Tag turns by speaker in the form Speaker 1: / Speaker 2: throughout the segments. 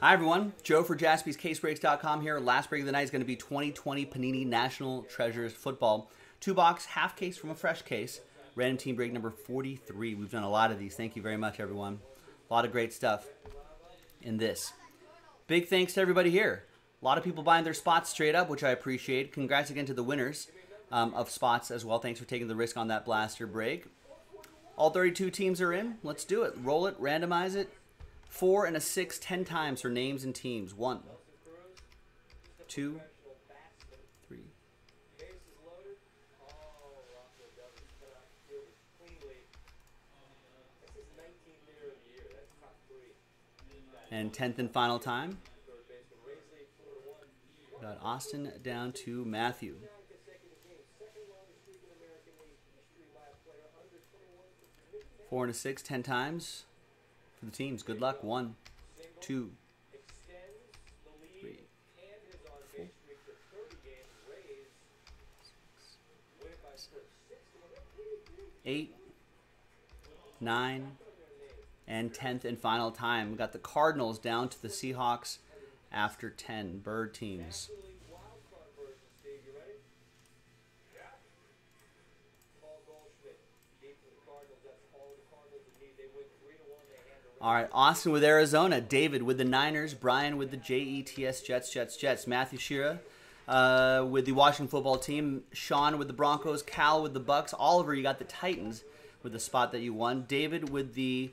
Speaker 1: Hi, everyone. Joe for jaspyscasebreaks.com here. Last break of the night is going to be 2020 Panini National Treasures Football. Two box, half case from a fresh case. Random team break number 43. We've done a lot of these. Thank you very much, everyone. A lot of great stuff in this. Big thanks to everybody here. A lot of people buying their spots straight up, which I appreciate. Congrats again to the winners um, of spots as well. Thanks for taking the risk on that blaster break. All 32 teams are in. Let's do it. Roll it, randomize it. Four and a six, ten times for names and teams. One, two, three. And tenth and final time. Got Austin down to Matthew. Four and a six, ten times for the teams. Good luck. One, two, three, four, eight, nine, and tenth and final time. We got the Cardinals down to the Seahawks after ten. Bird teams. All right, Austin with Arizona, David with the Niners, Brian with the Jets, Jets, Jets, Jets, Matthew Shira uh, with the Washington football team, Sean with the Broncos, Cal with the Bucs, Oliver, you got the Titans with the spot that you won, David with the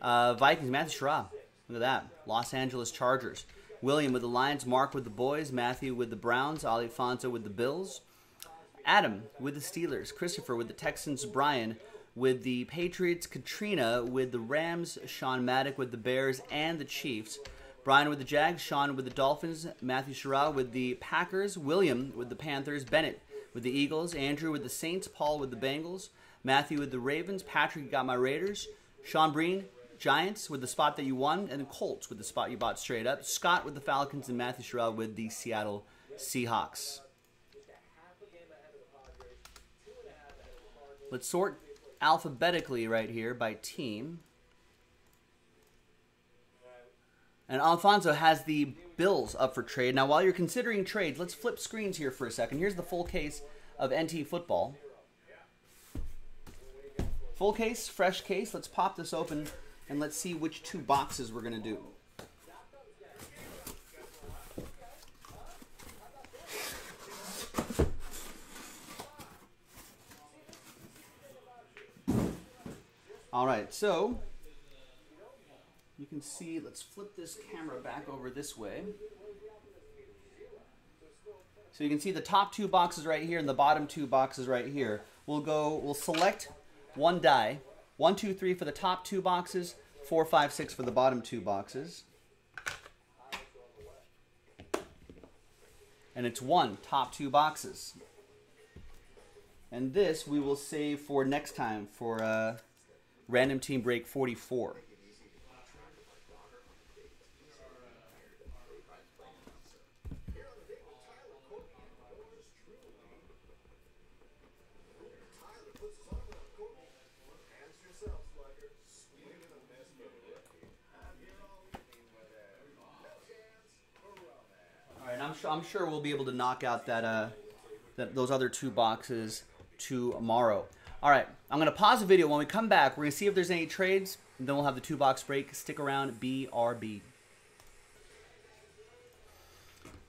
Speaker 1: uh, Vikings, Matthew Shira, look at that, Los Angeles Chargers, William with the Lions, Mark with the Boys, Matthew with the Browns, Alfonso with the Bills, Adam with the Steelers, Christopher with the Texans, Brian with the Patriots, Katrina with the Rams, Sean Maddock with the Bears and the Chiefs, Brian with the Jags, Sean with the Dolphins, Matthew Sherrod with the Packers, William with the Panthers, Bennett with the Eagles, Andrew with the Saints, Paul with the Bengals, Matthew with the Ravens, Patrick got my Raiders, Sean Breen, Giants with the spot that you won, and the Colts with the spot you bought straight up, Scott with the Falcons, and Matthew Sherrod with the Seattle Seahawks. Let's sort alphabetically right here by team. And Alfonso has the Bills up for trade. Now, while you're considering trades, let's flip screens here for a second. Here's the full case of NT football. Full case, fresh case. Let's pop this open and let's see which two boxes we're going to do. All right, so you can see, let's flip this camera back over this way. So you can see the top two boxes right here and the bottom two boxes right here. We'll go, we'll select one die. One, two, three for the top two boxes, four, five, six for the bottom two boxes. And it's one, top two boxes. And this we will save for next time for uh, Random team break 44. All right, I'm, I'm sure we'll be able to knock out that, uh, that those other two boxes tomorrow. All right, I'm going to pause the video. When we come back, we're going to see if there's any trades. And then we'll have the two-box break. Stick around, BRB.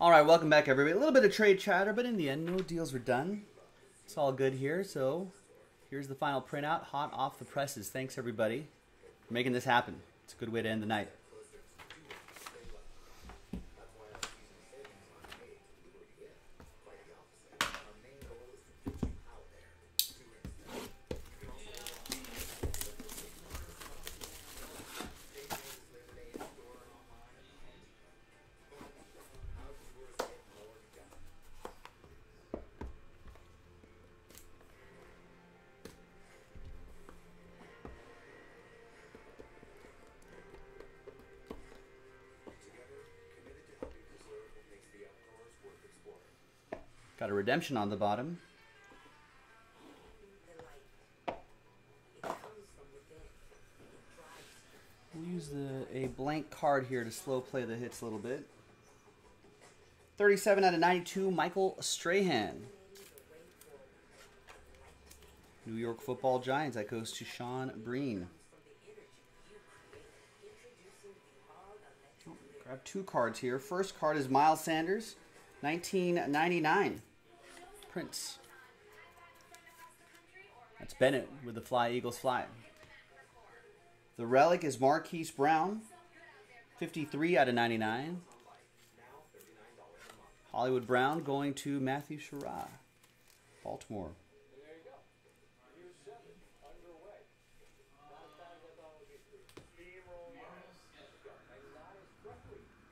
Speaker 1: All right, welcome back, everybody. A little bit of trade chatter, but in the end, no deals were done. It's all good here. So here's the final printout, hot off the presses. Thanks, everybody, for making this happen. It's a good way to end the night. Got a redemption on the bottom. We'll use the a blank card here to slow play the hits a little bit. 37 out of 92, Michael Strahan. New York Football Giants. That goes to Sean Breen. Oh, grab two cards here. First card is Miles Sanders, 1999. Prince. That's Bennett with the Fly Eagles Fly. The relic is Marquise Brown, 53 out of 99. Hollywood Brown going to Matthew Shira, Baltimore.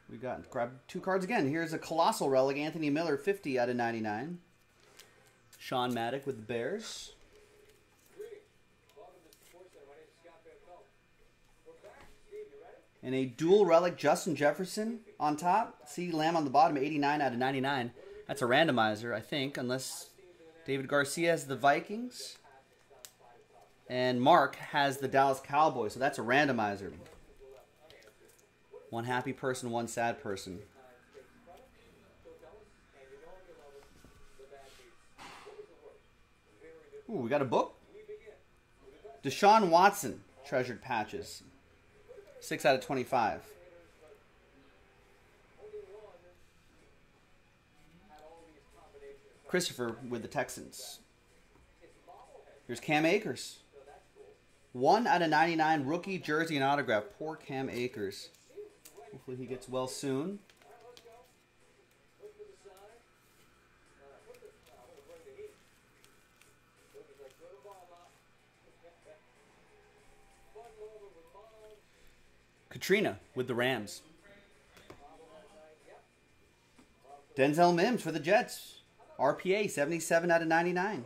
Speaker 1: We got grab two cards again. Here's a colossal relic, Anthony Miller, 50 out of 99. Sean Maddock with the Bears. And a dual relic, Justin Jefferson on top. CeeDee Lamb on the bottom, 89 out of 99. That's a randomizer, I think, unless David Garcia has the Vikings. And Mark has the Dallas Cowboys, so that's a randomizer. One happy person, one sad person. Ooh, we got a book. Deshaun Watson, treasured patches. 6 out of 25. Christopher with the Texans. Here's Cam Akers. 1 out of 99 rookie jersey and autograph. Poor Cam Akers. Hopefully he gets well soon. Katrina with the Rams. Denzel Mims for the Jets. RPA 77 out of 99.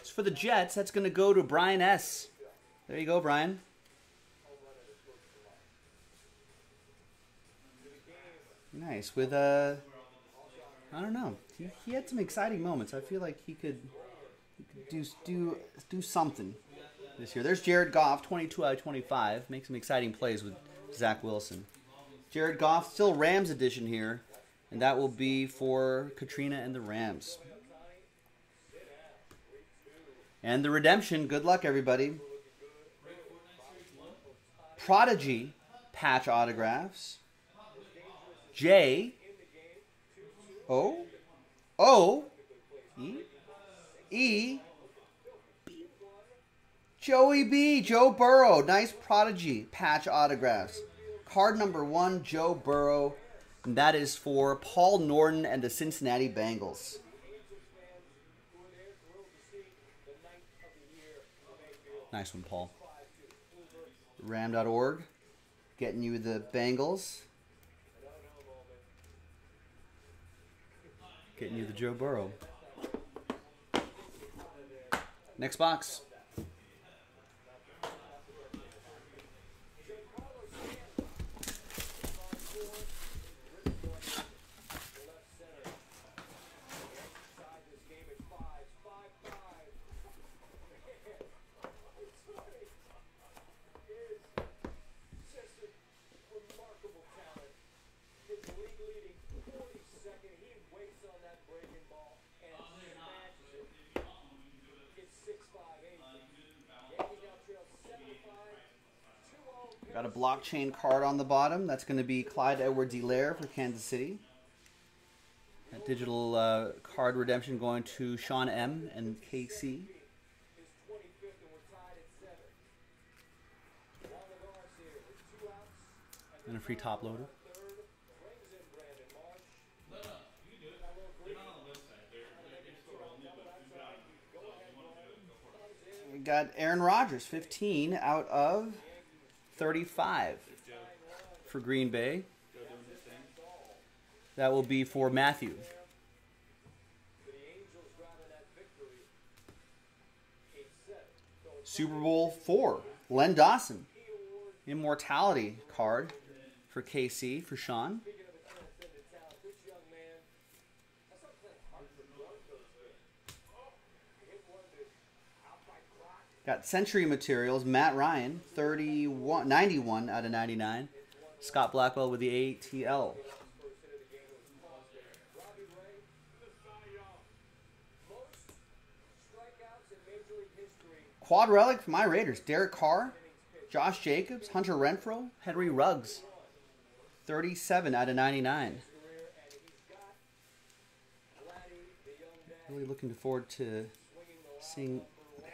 Speaker 1: It's for the Jets, that's going to go to Brian S. There you go, Brian. Nice. With, uh, I don't know. He, he had some exciting moments. I feel like he could, he could do, do, do something this year. There's Jared Goff, 22 out of 25. Make some exciting plays with Zach Wilson. Jared Goff, still Rams edition here. And that will be for Katrina and the Rams. And the redemption, good luck, everybody. Prodigy patch autographs. J. O. Oh. O. E. E. Joey B. Joe Burrow. Nice Prodigy patch autographs. Card number one, Joe Burrow. And that is for Paul Norton and the Cincinnati Bengals. Nice one, Paul. Ram.org, getting you the Bengals. Getting you the Joe Burrow. Next box. Got a blockchain card on the bottom. That's going to be Clyde Edwards-Helaire for Kansas City. That digital uh, card redemption going to Sean M. and KC. And a free top loader. We got Aaron Rodgers, 15 out of 35 for Green Bay. That will be for Matthew. Super Bowl four, Len Dawson. Immortality card for KC, for Sean. Got Century Materials, Matt Ryan, 31, 91 out of 99. Scott Blackwell with the ATL. Quad relic for my Raiders. Derek Carr, Josh Jacobs, Hunter Renfrow, Henry Ruggs. 37 out of 99. Really looking forward to seeing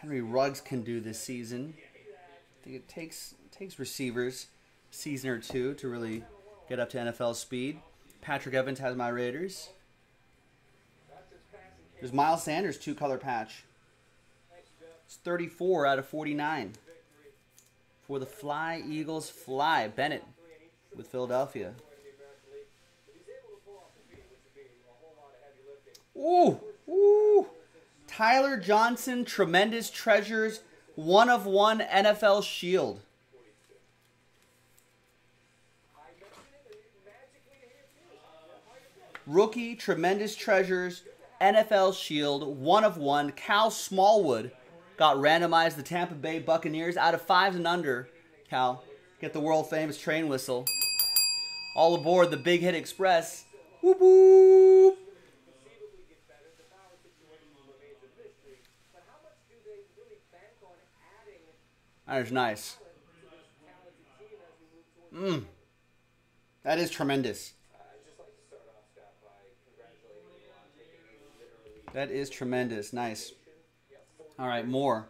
Speaker 1: Henry Ruggs can do this season. I think it takes takes receivers season or two to really get up to NFL speed. Patrick Evans has my Raiders. There's Miles Sanders, two color patch. It's 34 out of 49. For the Fly Eagles Fly, Bennett with Philadelphia. Ooh, ooh. Tyler Johnson, tremendous treasures, one of one NFL Shield. Rookie, tremendous treasures, NFL Shield, one of one. Cal Smallwood got randomized the Tampa Bay Buccaneers out of fives and under. Cal, get the world famous train whistle. All aboard the Big Hit Express. Whoop whoop. That is nice. Mmm. That is tremendous. That is tremendous. Nice. All right, more.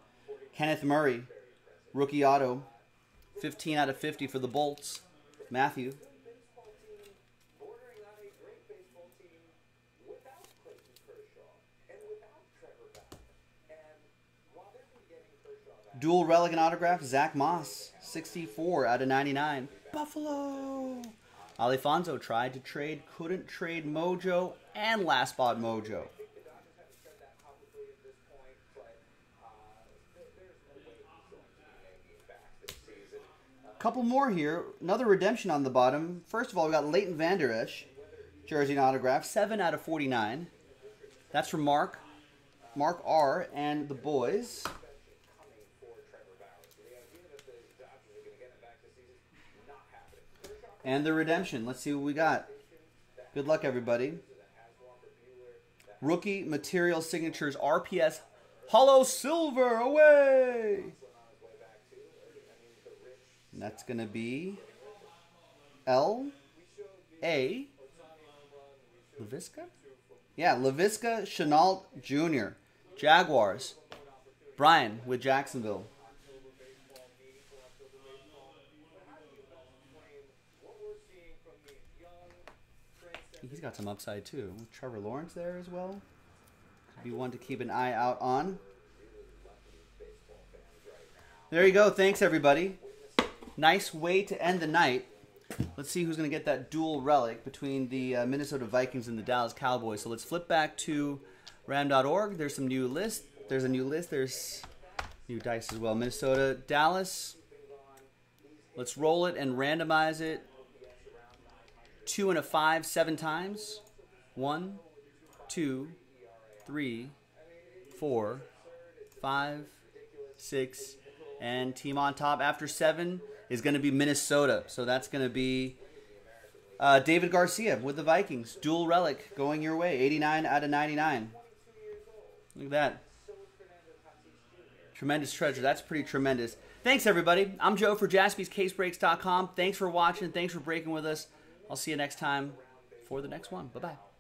Speaker 1: Kenneth Murray, rookie auto. 15 out of 50 for the Bolts. Matthew. Dual relic and autograph, Zach Moss, 64 out of 99. Buffalo. Alfonso tried to trade, couldn't trade Mojo and Last Spot Mojo. Couple more here. Another redemption on the bottom. First of all, we got Leighton Vander Esch, jersey and autograph, 7 out of 49. That's from Mark. Mark R. and the boys. And the redemption. Let's see what we got. Good luck, everybody. Rookie material signatures RPS Holo Silver away. And that's going to be L A Laviska? Yeah, Laviska Shenault Jr. Jaguars. Brian with Jacksonville. He's got some upside too. Trevor Lawrence there as well. Could be one to keep an eye out on. There you go. Thanks, everybody. Nice way to end the night. Let's see who's going to get that dual relic between the uh, Minnesota Vikings and the Dallas Cowboys. So let's flip back to ram.org. There's some new list. There's a new list. There's new dice as well. Minnesota, Dallas. Let's roll it and randomize it. Two and a five, seven times. One, two, three, four, five, six, and team on top after seven is going to be Minnesota. So that's going to be uh, David Garcia with the Vikings. Dual relic going your way. 89 out of 99. Look at that. Tremendous treasure. That's pretty tremendous. Thanks, everybody. I'm Joe for jaspyscasebreaks.com. Thanks for watching. Thanks for breaking with us. I'll see you next time for the next one. Bye bye.